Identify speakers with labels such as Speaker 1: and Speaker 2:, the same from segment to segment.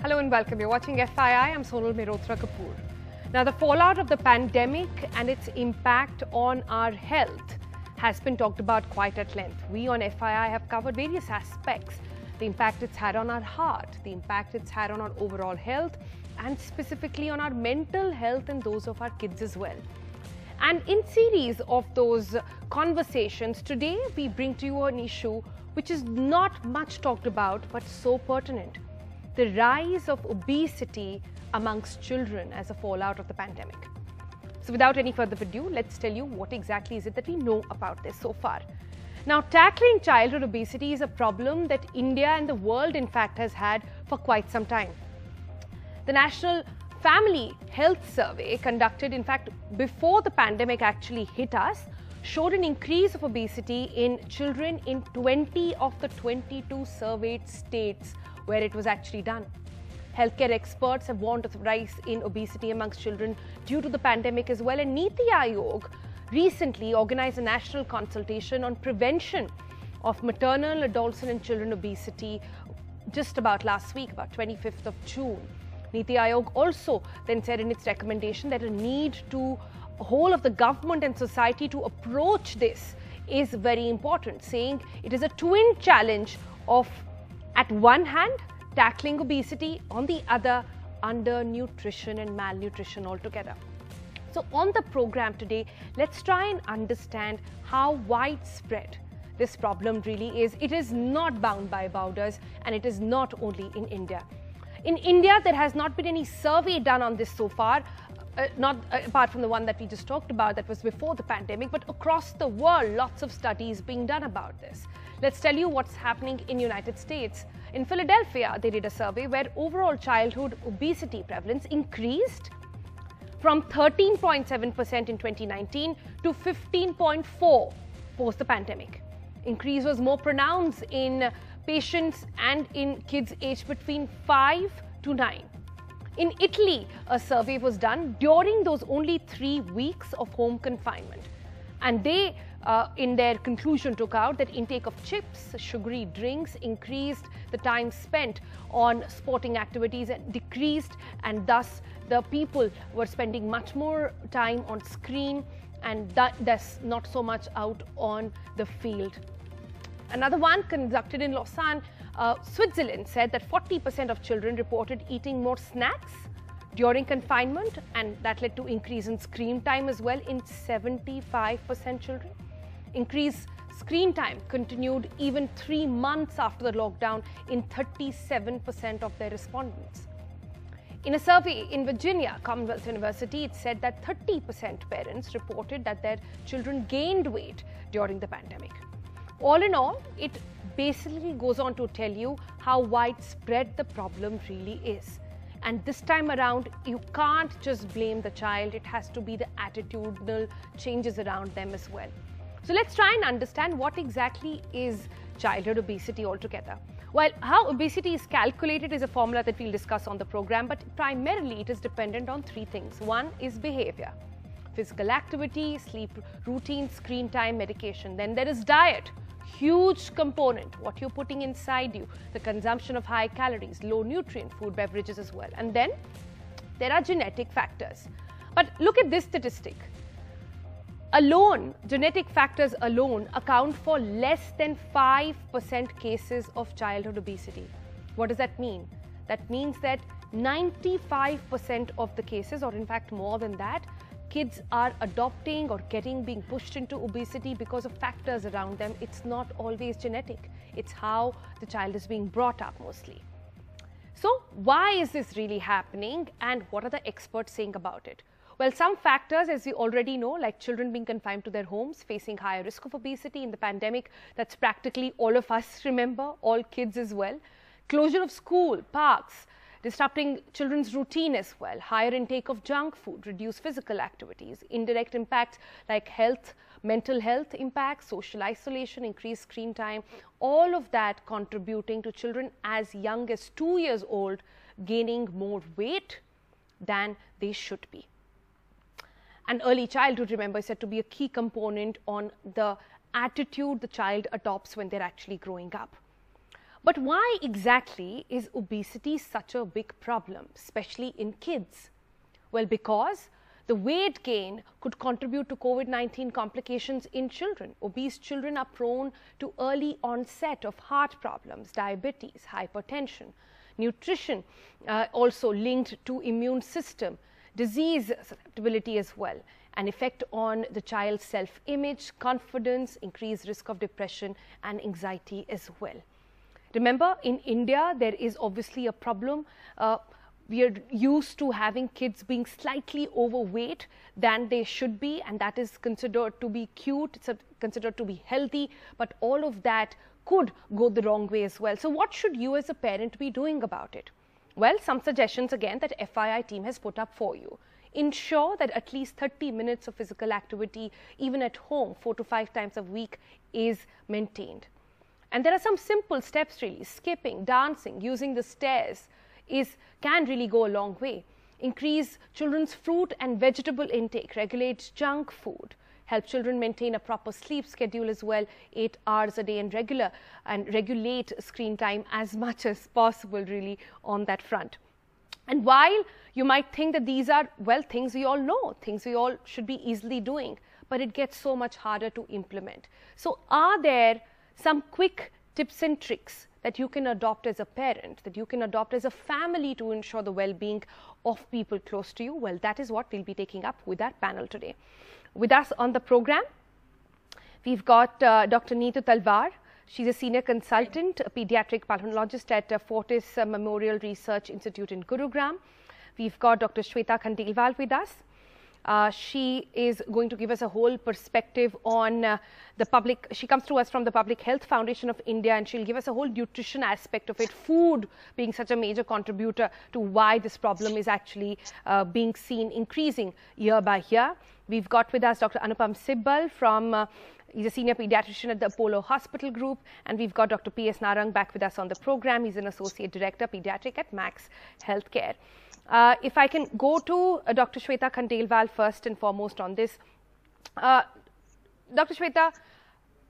Speaker 1: Hello and welcome. You're watching FII. I'm Sonal Mehrotra Kapoor. Now, the fallout of the pandemic and its impact on our health has been talked about quite at length. We on FII have covered various aspects the impact it's had on our heart, the impact it's had on our overall health, and specifically on our mental health and those of our kids as well. And in series of those conversations, today we bring to you an issue which is not much talked about but so pertinent the rise of obesity amongst children as a fallout of the pandemic. So, without any further ado, let's tell you what exactly is it that we know about this so far. Now, tackling childhood obesity is a problem that India and the world, in fact, has had for quite some time. The National Family Health Survey, conducted in fact before the pandemic actually hit us, showed an increase of obesity in children in 20 of the 22 surveyed states where it was actually done. Healthcare experts have warned of rise in obesity amongst children due to the pandemic as well. And Niti Aayog recently organized a national consultation on prevention of maternal, adolescent, and children obesity just about last week, about 25th of June. Niti Aayog also then said in its recommendation that a need to whole of the government and society to approach this is very important, saying it is a twin challenge of at one hand, tackling obesity, on the other, undernutrition and malnutrition altogether. So, on the program today, let's try and understand how widespread this problem really is. It is not bound by borders and it is not only in India. In India, there has not been any survey done on this so far, uh, not uh, apart from the one that we just talked about that was before the pandemic, but across the world, lots of studies being done about this. Let's tell you what's happening in United States. In Philadelphia, they did a survey where overall childhood obesity prevalence increased from 13.7% in 2019 to 15.4 post the pandemic. Increase was more pronounced in patients and in kids aged between 5 to 9. In Italy, a survey was done during those only three weeks of home confinement. And they uh, in their conclusion took out that intake of chips, sugary drinks increased the time spent on sporting activities and decreased and thus the people were spending much more time on screen and that, thus not so much out on the field. Another one conducted in Lausanne, uh, Switzerland said that 40% of children reported eating more snacks during confinement and that led to increase in screen time as well in 75% children. Increased screen time continued even three months after the lockdown in 37% of their respondents. In a survey in Virginia, Commonwealth University, it said that 30% parents reported that their children gained weight during the pandemic. All in all, it basically goes on to tell you how widespread the problem really is. And this time around, you can't just blame the child, it has to be the attitudinal changes around them as well. So let's try and understand what exactly is childhood obesity altogether. While how obesity is calculated is a formula that we'll discuss on the program, but primarily it is dependent on three things. One is behavior, physical activity, sleep routine, screen time, medication. Then there is diet, huge component, what you're putting inside you, the consumption of high calories, low nutrient food, beverages as well. And then there are genetic factors. But look at this statistic alone, genetic factors alone account for less than 5% cases of childhood obesity. What does that mean? That means that 95% of the cases, or in fact more than that, kids are adopting or getting being pushed into obesity because of factors around them. It's not always genetic. It's how the child is being brought up mostly. So why is this really happening and what are the experts saying about it? Well, some factors, as we already know, like children being confined to their homes, facing higher risk of obesity in the pandemic, that's practically all of us remember, all kids as well. Closure of school, parks, disrupting children's routine as well, higher intake of junk food, reduced physical activities, indirect impacts like health, mental health impacts, social isolation, increased screen time, all of that contributing to children as young as two years old gaining more weight than they should be. And early childhood, remember, is said to be a key component on the attitude the child adopts when they're actually growing up. But why exactly is obesity such a big problem, especially in kids? Well, because the weight gain could contribute to COVID 19 complications in children. Obese children are prone to early onset of heart problems, diabetes, hypertension. Nutrition uh, also linked to immune system, disease susceptibility as well, an effect on the child's self image, confidence, increased risk of depression and anxiety as well. Remember, in India, there is obviously a problem. Uh, we are used to having kids being slightly overweight than they should be, and that is considered to be cute, considered to be healthy, but all of that could go the wrong way as well. So, what should you as a parent be doing about it? Well, some suggestions again that FII team has put up for you. Ensure that at least 30 minutes of physical activity, even at home, four to five times a week, is maintained. And there are some simple steps really skipping, dancing, using the stairs, is can really go a long way. Increase children's fruit and vegetable intake, regulate junk food, help children maintain a proper sleep schedule as well, eight hours a day and regular, and regulate screen time as much as possible really on that front. And while you might think that these are, well, things we all know, things we all should be easily doing, but it gets so much harder to implement. So are there some quick tips and tricks that you can adopt as a parent, that you can adopt as a family to ensure the well-being of people close to you? Well, that is what we'll be taking up with our panel today. With us on the program, we've got uh, Dr. Neetu Talwar. She's a senior consultant, a pediatric pulmonologist at uh, Fortis Memorial Research Institute in Gurugram. We've got Dr. Shweta Khandelwal with us. Uh, she is going to give us a whole perspective on uh, the public. She comes to us from the Public Health Foundation of India, and she'll give us a whole nutrition aspect of it. Food being such a major contributor to why this problem is actually uh, being seen increasing year by year. We've got with us Dr. Anupam Sibal from uh, He's a senior pediatrician at the Apollo Hospital Group. And we've got Dr. P.S. Narang back with us on the program. He's an associate director, pediatric at Max Healthcare. Uh, if I can go to uh, Dr. Shweta Khandelwal first and foremost on this. Uh, Dr. Shweta,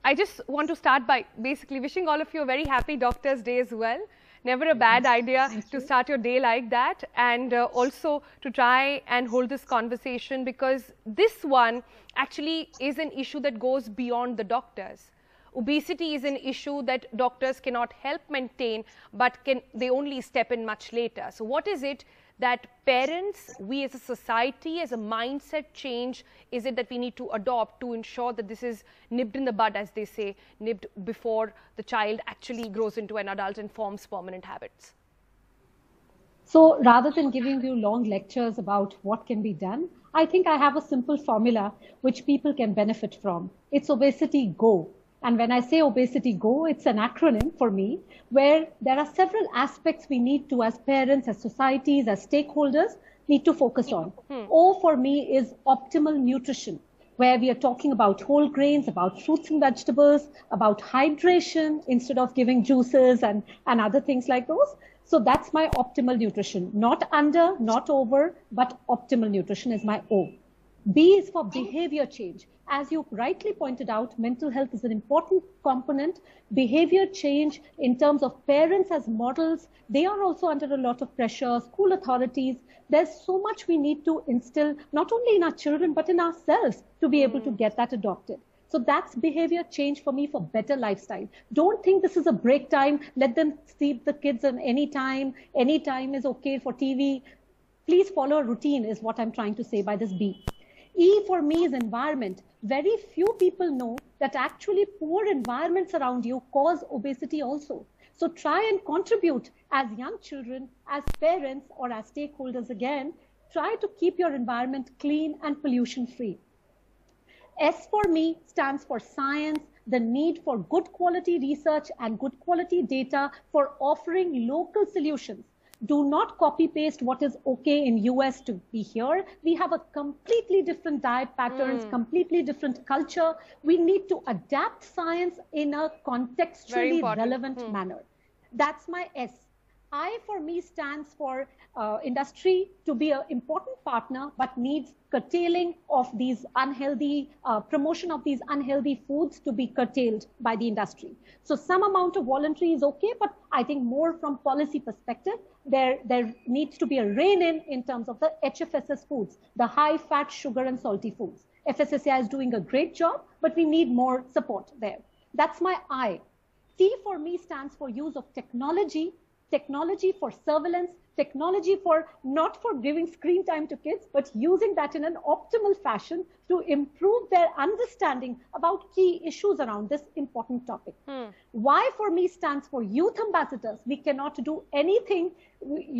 Speaker 1: I just want to start by basically wishing all of you a very happy Doctor's Day as well. Never a bad idea to start your day like that and uh, also to try and hold this conversation because this one actually is an issue that goes beyond the doctors obesity is an issue that doctors cannot help maintain but can they only step in much later so what is it that parents, we as a society, as a mindset change, is it that we need to adopt to ensure that this is nipped in the bud, as they say, nipped before the child actually grows into an adult and forms permanent habits?
Speaker 2: So rather than giving you long lectures about what can be done, I think I have a simple formula which people can benefit from. It's obesity go. And when I say obesity go, it's an acronym for me where there are several aspects we need to, as parents, as societies, as stakeholders, need to focus on. Hmm. O for me is optimal nutrition, where we are talking about whole grains, about fruits and vegetables, about hydration instead of giving juices and, and other things like those. So that's my optimal nutrition. Not under, not over, but optimal nutrition is my O. B is for behavior change as you rightly pointed out, mental health is an important component. Behavior change in terms of parents as models, they are also under a lot of pressure, school authorities. There's so much we need to instill, not only in our children, but in ourselves to be able to hmm. get that adopted. So that's behavior change for me for better lifestyle. Don't think this is a break time. Let them sleep the kids on any time. Any time is okay for TV. Please follow a routine is what I'm trying to say by this B. E for me is environment. Very few people know that actually poor environments around you cause obesity also. So try and contribute as young children, as parents, or as stakeholders again. Try to keep your environment clean and pollution free. S for me stands for science, the need for good quality research and good quality data for offering local solutions do not copy paste what is okay in US to be here. We have a completely different diet patterns, mm. completely different culture. We need to adapt science in a contextually relevant mm. manner. That's my S. I for me stands for uh, industry to be an important partner, but needs curtailing of these unhealthy, uh, promotion of these unhealthy foods to be curtailed by the industry. So some amount of voluntary is okay, but I think more from policy perspective, there, there needs to be a rein in in terms of the HFSS foods, the high fat, sugar and salty foods. FSSAI is doing a great job, but we need more support there. That's my I. T for me stands for use of technology technology for surveillance, technology for not for giving screen time to kids, but using that in an optimal fashion to improve their understanding about key issues around this important topic. Hmm. Why for me stands for youth ambassadors. We cannot do anything,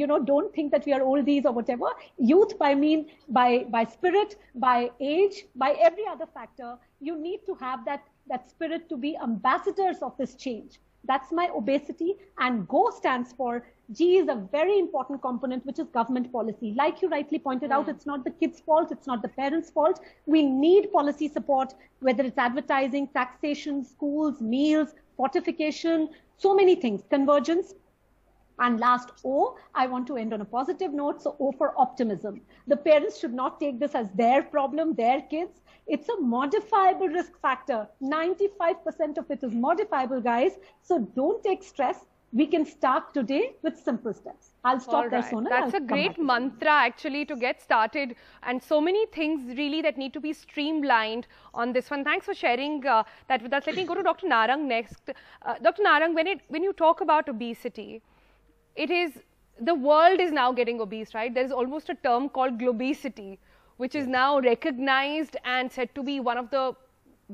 Speaker 2: you know, don't think that we are oldies or whatever. Youth by mean, by, by spirit, by age, by every other factor, you need to have that, that spirit to be ambassadors of this change. That's my obesity. And GO stands for G is a very important component, which is government policy. Like you rightly pointed mm. out, hmm. it's not the kids' fault, it's not the parents' fault. We need policy support, whether it's advertising, taxation, schools, meals, fortification, so many things, convergence. And last O, I want to end on a positive note. So O for optimism. The parents should not take this as their problem, their kids. It's a modifiable risk factor. 95% of it is modifiable, guys. So don't take stress. We can start today with simple steps. I'll stop right. there, Sonal.
Speaker 1: That's
Speaker 2: I'll
Speaker 1: a great mantra, actually, to get started. And so many things really that need to be streamlined on this one. Thanks for sharing uh, that with us. Let me go to Dr. Narang next. Uh, Dr. Narang, when, it, when you talk about obesity, it is the world is now getting obese, right? There is almost a term called globesity, which is now recognized and said to be one of the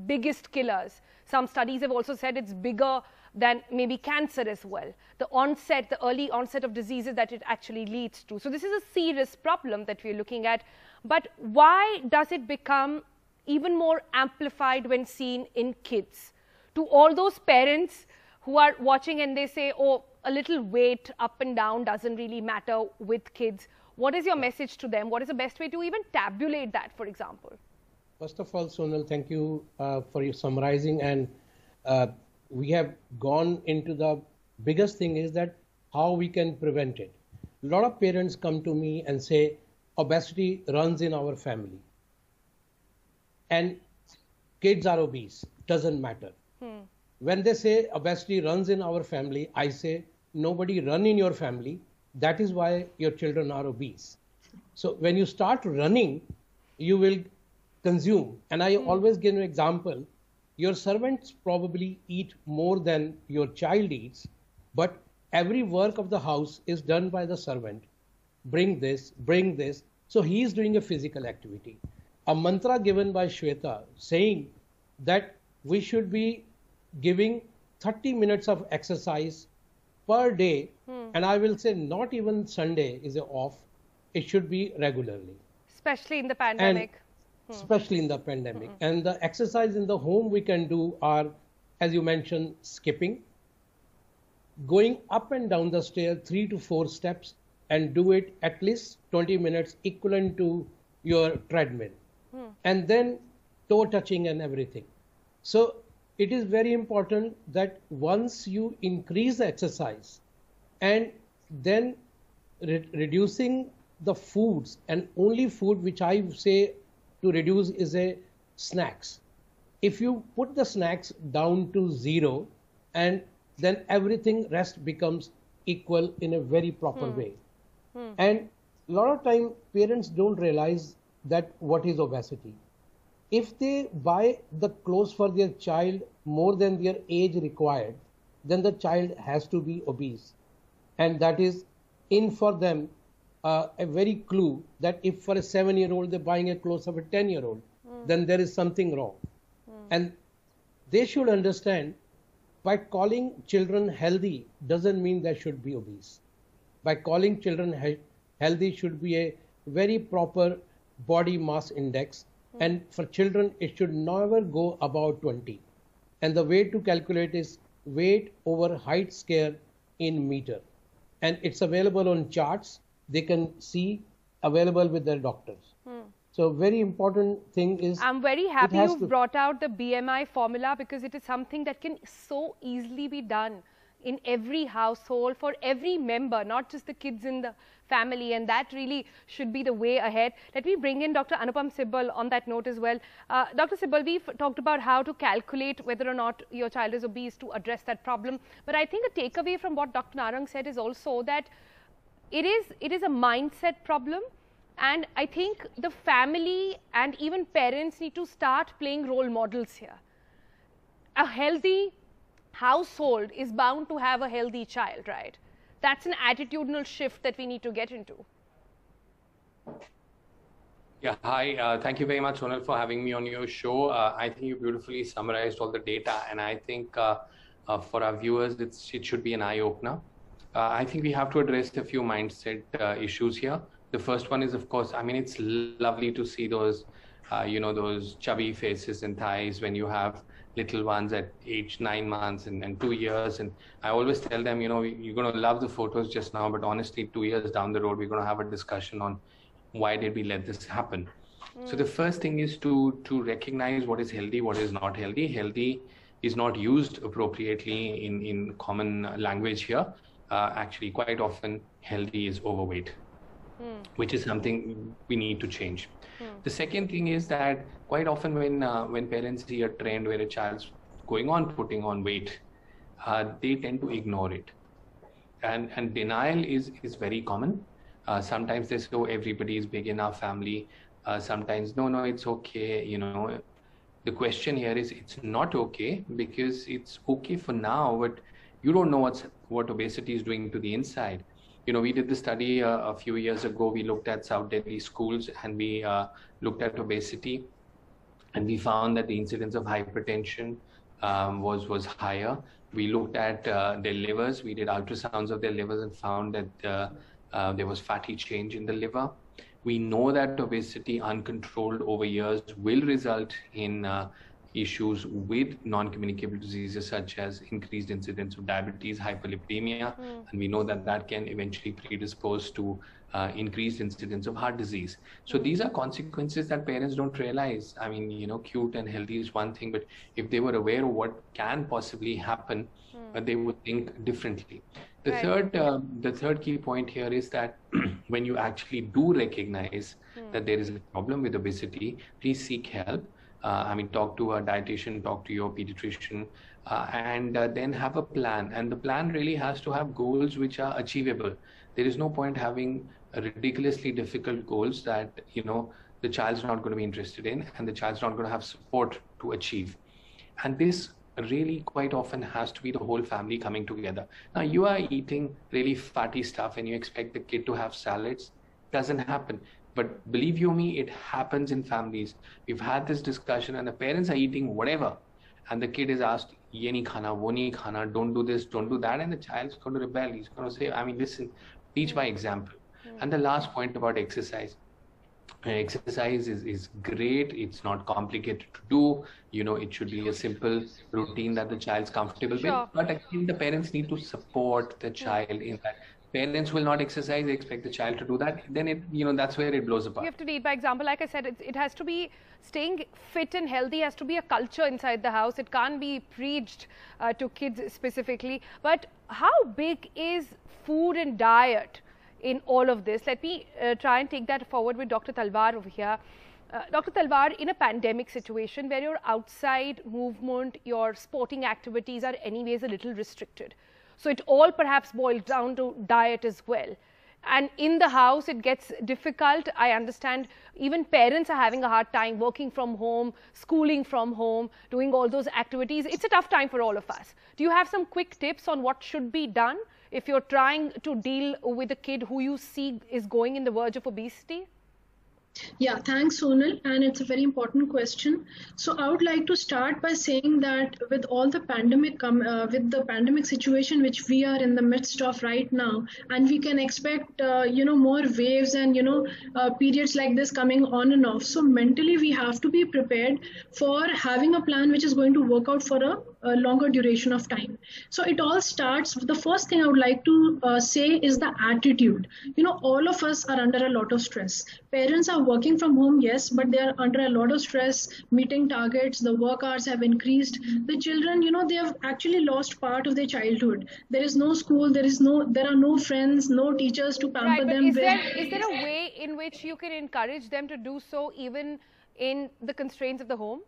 Speaker 1: biggest killers. Some studies have also said it's bigger than maybe cancer as well. The onset, the early onset of diseases that it actually leads to. So this is a serious problem that we're looking at. But why does it become even more amplified when seen in kids? To all those parents who are watching and they say, oh, a little weight up and down doesn't really matter with kids. What is your message to them? What is the best way to even tabulate that, for example?
Speaker 3: First of all, Sonal, thank you uh, for your summarizing. And uh, we have gone into the biggest thing is that how we can prevent it. A lot of parents come to me and say, obesity runs in our family. And kids are obese, doesn't matter. Hmm. When they say obesity runs in our family, I say nobody run in your family that is why your children are obese. So when you start running, you will consume. And I mm. always give an example. Your servants probably eat more than your child eats, but every work of the house is done by the servant. Bring this, bring this. So he is doing a physical activity. A mantra given by Shweta saying that we should be giving 30 minutes of exercise per day, hmm. and I will say not even Sunday is off, it should be regularly.
Speaker 1: Especially in the pandemic.
Speaker 3: Hmm. Especially in the pandemic. Hmm. And the exercise in the home we can do are, as you mentioned, skipping, going up and down the stair three to four steps and do it at least 20 minutes equivalent to your treadmill. Hmm. And then toe touching and everything. So it is very important that once you increase the exercise and then re reducing the foods and only food which I say to reduce is a snacks. If you put the snacks down to zero and then everything rest becomes equal in a very proper hmm. way. Hmm. And a lot of time parents don't realize that what is obesity if they buy the clothes for their child more than their age required, then the child has to be obese. And that is in for them uh, a very clue that if for a seven year old they're buying a clothes of a 10 year old, mm. then there is something wrong. Mm. And they should understand by calling children healthy doesn't mean they should be obese. By calling children he healthy should be a very proper body mass index and for children it should never go above 20 and the way to calculate is weight over height scale in meter. And it's available on charts. They can see available with their doctors. Hmm. so very important thing is
Speaker 1: i'm very happy you've brought out the bmi formula because it is something that can so easily be done in every household for every member, not just the kids in the family, and that really should be the way ahead. Let me bring in Dr. Anupam Sibal on that note as well. Uh, Dr. Sibal, we've talked about how to calculate whether or not your child is obese to address that problem, but I think a takeaway from what Dr. Narang said is also that it is, it is a mindset problem. And I think the family and even parents need to start playing role models here. A healthy household is bound to have a healthy child, right? That's an attitudinal shift that we need to get into.
Speaker 4: Yeah, hi. Uh, thank you very much, Sonal, for having me on your show. Uh, I think you beautifully summarized all the data, and I think uh, uh for our viewers, it should be an eye opener. Uh, I think we have to address a few mindset uh, issues here. The first one is, of course, I mean, it's lovely to see those, you know, those chubby faces and thighs when you have little ones at age nine months and, and two years. And I always tell them, you know, you're going to love the photos just now, but honestly, two years down the road, we're going to have a discussion on why did we let this happen. Mm. So the first thing is to to recognize what is healthy, what is not healthy. Healthy is not used appropriately in in common language here uh, actually quite often healthy is overweight, mm. which is something we need to change. The second thing is that quite often when uh, when parents see a trend where a child's going on putting on weight, uh, they tend to ignore it, and and denial is is very common. Uh, sometimes they say, "Oh, everybody is big in our family." Uh, sometimes, no, no, it's okay. You know, the question here is, it's not okay because it's okay for now, but you don't know what's what obesity is doing to the inside. You know, we did the study uh, a few years ago. We looked at South Delhi schools and we uh, looked at obesity, and we found that the incidence of hypertension um, was was higher. We looked at uh, their livers. We did ultrasounds of their livers and found that uh, uh, there was fatty change in the liver. We know that obesity uncontrolled over years will result in uh, issues with non-communicable diseases such as increased incidence of diabetes, hyperlipidemia, mm. and we know that that can eventually predispose to uh, increased incidence of heart disease. So these are consequences that parents don't realize. I mean, you know, cute and healthy is one thing, but if they were aware of what can possibly happen, mm. uh, they would think differently. The right. third, uh, the third key point here is that when you actually do recognize mm. that there is a problem with obesity, please seek help I mean, talk to a dietitian, talk to your pediatrician, uh, and uh, then have a plan. And the plan really has to have goals which are achievable. There is no point having ridiculously difficult goals that you know the child's not going to be interested in, and the child's not going to have support to achieve. And this really quite often has to be the whole family coming together. Now you are eating really fatty stuff and you expect the kid to have salads. Doesn't happen. But believe you me, it happens in families. We've had this discussion, and the parents are eating whatever, and the kid is asked, "Ye nahi khana, wo nahi khana, don't do this, don't do that," and the child's going to rebel. He's going to say, "I mean, listen, teach by example." Mm-hmm. And the last point about exercise. Exercise is, is great. It's not complicated to do. You know, it should be a simple routine that the child's comfortable sure. with. But again, the parents need to support the child in that parents will not exercise, they expect the child to do that, then it, you know, that's where it blows apart.
Speaker 1: You have to lead by example. Like I said, it, it has to be staying fit and healthy has to be a culture inside the house. It can't be preached uh, to kids specifically. But how big is food and diet in all of this? Let me uh, try and take that forward with Dr. Talwar over here. Uh, Dr. Talwar, in a pandemic situation where your outside movement, your sporting activities are anyways a little restricted, so it all perhaps boils down to diet as well. And in the house, it gets difficult. I understand even parents are having a hard time working from home, schooling from home, doing all those activities. It's a tough time for all of us. Do you have some quick tips on what should be done if you're trying to deal with a kid who you see is going in the verge of obesity?
Speaker 5: Yeah, thanks, Sonal. And it's a very important question. So I would like to start by saying that with all the pandemic, uh, with the pandemic situation which we are in the midst of right now, and we can expect, uh, you know, more waves and you know, uh, periods like this coming on and off. So mentally, we have to be prepared for having a plan which is going to work out for a a longer duration of time. So it all starts. The first thing I would like to uh, say is the attitude. You know, all of us are under a lot of stress. Parents are working from home, yes, but they are under a lot of stress. Meeting targets, the work hours have increased. The children, you know, they have actually lost part of their childhood. There is no school. There is no. There are no friends, no teachers to pamper
Speaker 1: right, but
Speaker 5: them.
Speaker 1: Is
Speaker 5: with.
Speaker 1: there, is there a way in which you can encourage them to do so even in the constraints of the home?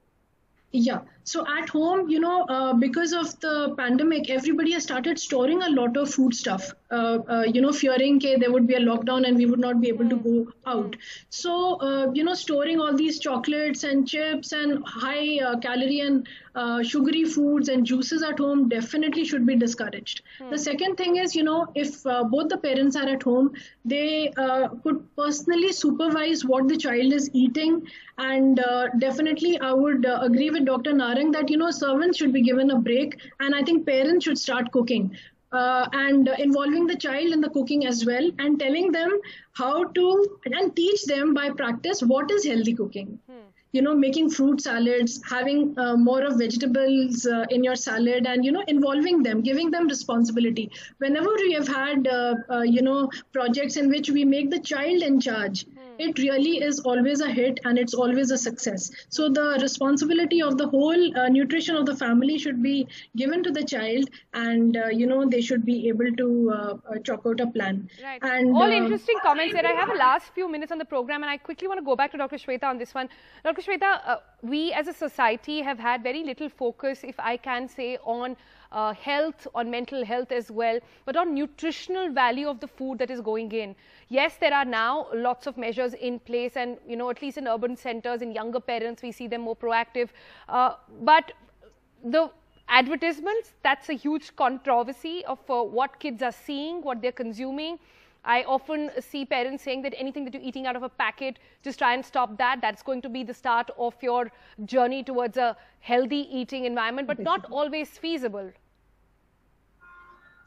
Speaker 5: Yeah. So at home, you know, uh, because of the pandemic, everybody has started storing a lot of food stuff. Uh, uh, you know, fearing that there would be a lockdown and we would not be able to go out. So, uh, you know, storing all these chocolates and chips and high uh, calorie and uh, sugary foods and juices at home definitely should be discouraged. The second thing is, you know, if both the parents are at home, they could personally supervise what the child is eating. And definitely, I would agree with Dr. Narang that, you know, servants should be given a break. And I think parents should start cooking uh, and uh, involving the child in the cooking as well and telling them how to and teach them by practice what is healthy cooking hmm. you know making fruit salads having uh, more of vegetables uh, in your salad and you know involving them giving them responsibility whenever we have had uh, uh, you know projects in which we make the child in charge it really is always a hit and it's always a success. So the responsibility of the whole uh, nutrition of the family should be given to the child, and uh, you know they should be able to uh, uh chalk out a plan.
Speaker 1: Right.
Speaker 5: And
Speaker 1: all
Speaker 5: uh,
Speaker 1: interesting comments there. I have a last few minutes on the program, and I quickly want to go back to Dr. Shweta on this one. Dr. Shweta, uh, we as a society have had very little focus, if I can say, on uh, health, on mental health as well, but on nutritional value of the food that is going in. Yes, there are now lots of measures in place and, you know, at least in urban centers, in younger parents, we see them more proactive. Uh, but the advertisements, that's a huge controversy of uh, what kids are seeing, what they're consuming. I often see parents saying that anything that you're eating out of a packet, just try and stop that. That's going to be the start of your journey towards a healthy eating environment, but not always feasible.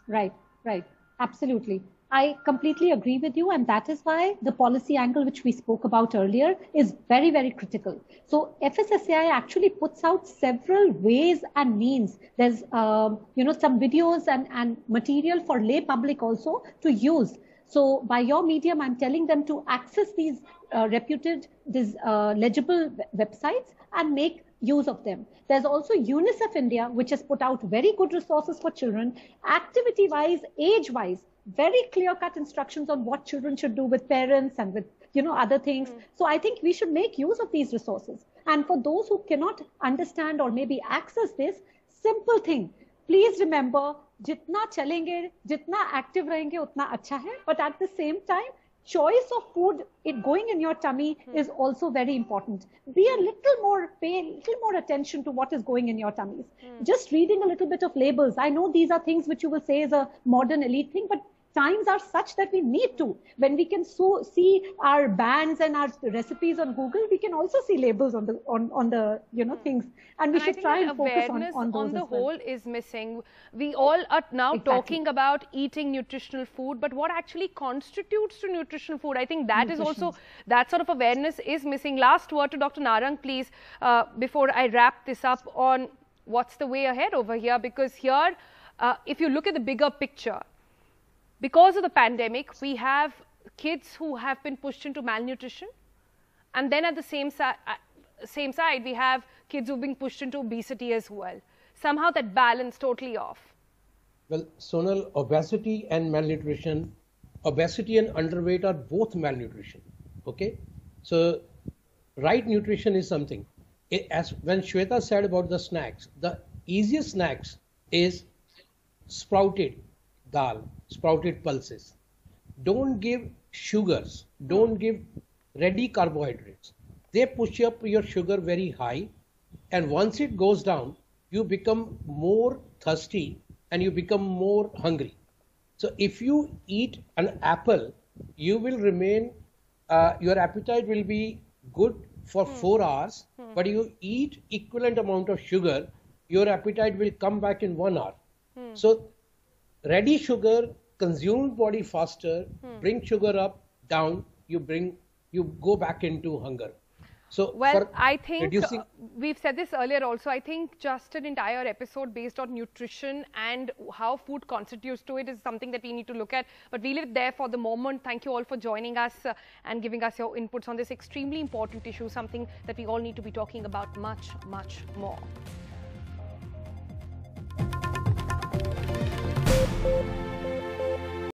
Speaker 2: Right, right. Absolutely. I completely agree with you, and that is why the policy angle, which we spoke about earlier, is very, very critical. So FSSAI actually puts out several ways and means. There's, uh, you know, some videos and, and material for lay public also to use so by your medium, I'm telling them to access these uh, reputed, these uh, legible websites and make use of them. There's also UNICEF India, which has put out very good resources for children, activity-wise, age-wise, very clear-cut instructions on what children should do with parents and with you know other things. Mm. So I think we should make use of these resources. And for those who cannot understand or maybe access this, simple thing. Please remember जितना चलेंगे जितना active रहेंगे उतना अच्छा है। But at the same time choice of food it going in your tummy is also very important be a little more pay little more attention to what is going in your tummy just reading a little bit of labels I know these are things which you with a modern allied thing but times are such that we need to. When we can so see our bands and our recipes on Google, we can also see labels on the on, on the you know things, and we
Speaker 1: and
Speaker 2: should try and focus on, on those
Speaker 1: on the
Speaker 2: well.
Speaker 1: whole is missing. We all are now exactly. talking about eating nutritional food, but what actually constitutes to nutritional food? I think that Nutrition. is also that sort of awareness is missing. Last word to Dr. Narang, please, uh, before I wrap this up on what's the way ahead over here, because here. Uh, if you look at the bigger picture, because of the pandemic, we have kids who have been pushed into malnutrition. And then at the same, si uh, same side, we have kids who've been pushed into obesity as well. Somehow that balance totally off.
Speaker 3: Well, Sonal, obesity and malnutrition, obesity and underweight are both malnutrition. Okay? So, right nutrition is something. It, as when Shweta said about the snacks, the easiest snacks is sprouted dal, sprouted pulses. Don't give sugars, don't give ready carbohydrates. They push up your sugar very high, and once it goes down, you become more thirsty and you become more hungry. So if you eat an apple, you will remain, uh, your appetite will be good for hmm. four hours, hmm. but you eat equivalent amount of sugar, your appetite will come back in one hour. Hmm. So ready sugar consumed body faster, hmm. bring sugar up, down, you bring, you go back into hunger. So
Speaker 1: well, I think
Speaker 3: reducing...
Speaker 1: we've said this earlier also. I think just an entire episode based on nutrition and how food constitutes to it is something that we need to look at. But we live there for the moment. Thank you all for joining us uh, and giving us your inputs on this extremely important issue, something that we all need to be talking about much, much more.